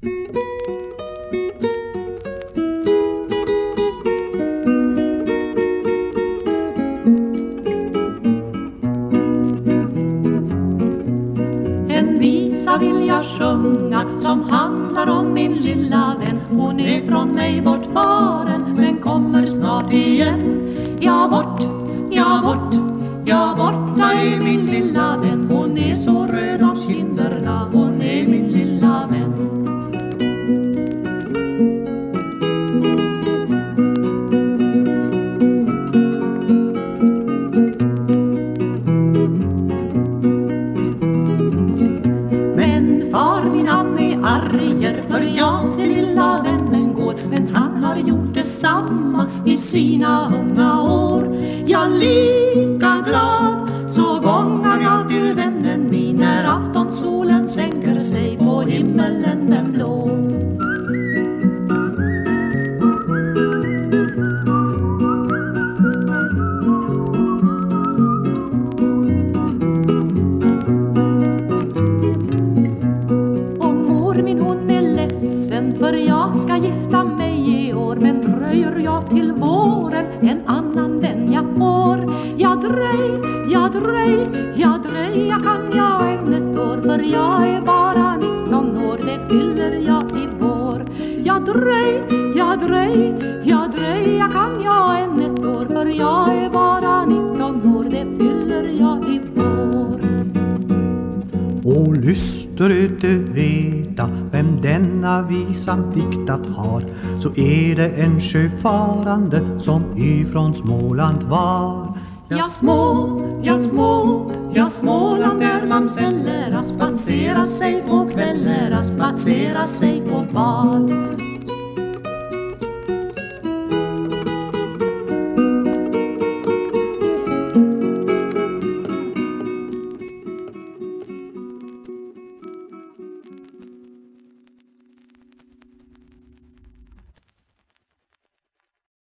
En visa vill jag sjunga som handlar om min lilla vän. Hon är från mig bortfaren men kommer snart igen. Ja bort, ja bort, ja borta är min lilla vän. Far min han är arger för jag till lilla vännen går. Men han har gjort detsamma i sina unga år. Jag lever min hon är ledsen för jag ska gifta mig i år. Men dröjer jag till våren en annan vän jag får. Jag dröj, jag dröj, jag dröj, jag kan jag än ett år? För jag är bara 19 år, det fyller jag i vår. Jag dröj, jag dröj, jag dröj, jag kan jag än ett år? För jag är bara 19 år, det fyller jag i vår och lyster du veta vem denna visan diktat har så är det en sjöfarande som ifrån Småland var. Ja små, ja små, ja Småland där mamseller spatsera sig på kvällera, spatsera sig på bal.